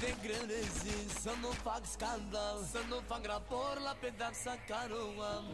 de grandes Să nu fac scandal Să nu fac raport la pedapsa care o am